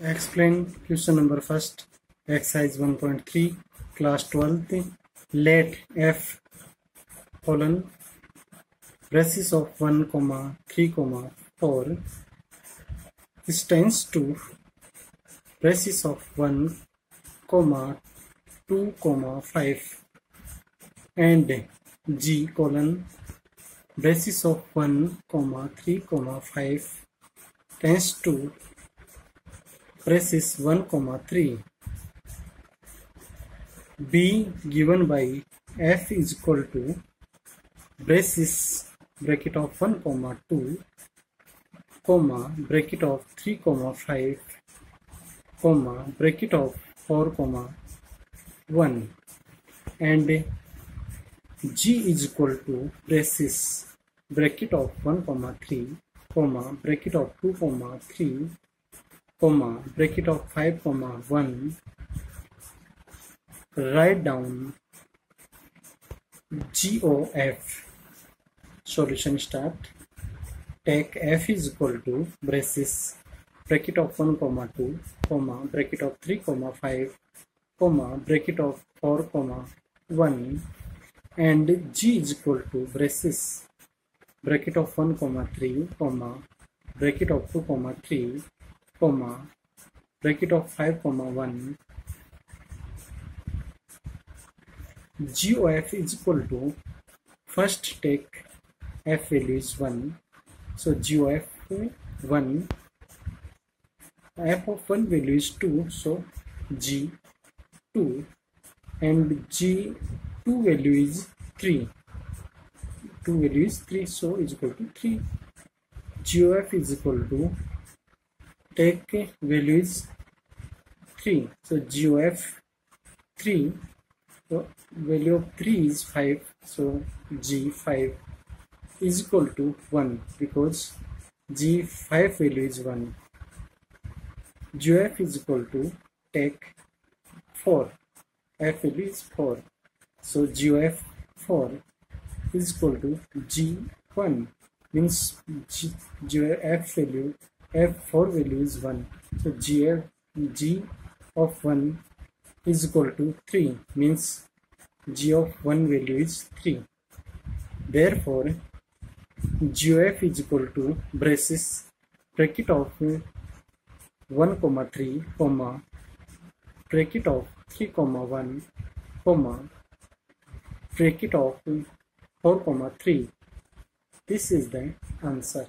Explain question number first. Exercise 1.3, class 12th. Let f colon braces of 1 comma 3 comma 4 this tends to braces of 1 comma 2 comma 5 and g colon braces of 1 comma 3 comma 5 tends to is 1 comma 3 b given by f is equal to brace is bracket of 1 comma 2 comma bracket of 3 comma 5 comma bracket of 4 comma 1 and g is equal to brace is bracket of 1 comma 3 comma bracket of 2 comma 3 comma bracket of 5 comma 1 write down GOF solution start. Take f is equal to braces bracket of 1 comma 2 comma bracket of 3 comma 5 comma bracket of 4 comma 1 and g is equal to braces bracket of 1 comma 3 comma bracket of 2 comma 3 comma bracket of 5 comma 1 GOF is equal to first take f value is 1 so GOF 1 f of 1 value is 2 so G 2 and G 2 value is 3 2 value is 3 so is equal to 3 GOF is equal to take value is 3 so GOF 3 so value of 3 is 5 so g5 is equal to 1 because g5 value is 1 gf is equal to take 4 f value is 4 so gf 4 is equal to g1 means g, gf value f4 value is 1 so gf g of 1 is equal to 3 means g of 1 value is 3 therefore GOF is equal to braces bracket of 1 comma 3 comma bracket of 3 comma 1 comma bracket of 4 comma 3 this is the answer